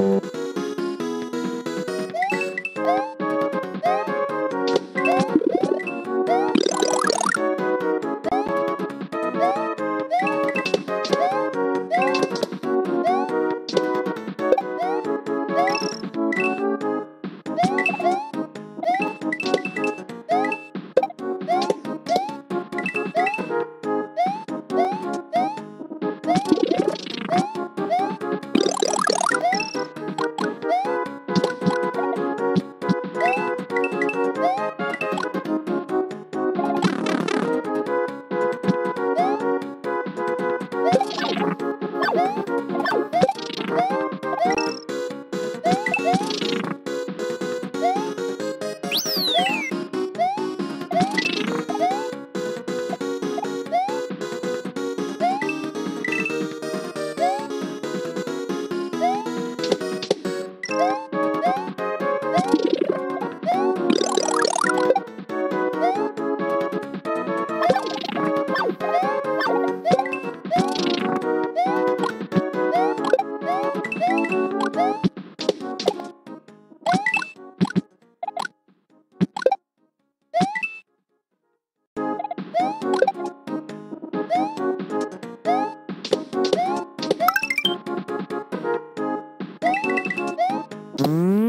you Música Mm-hmm.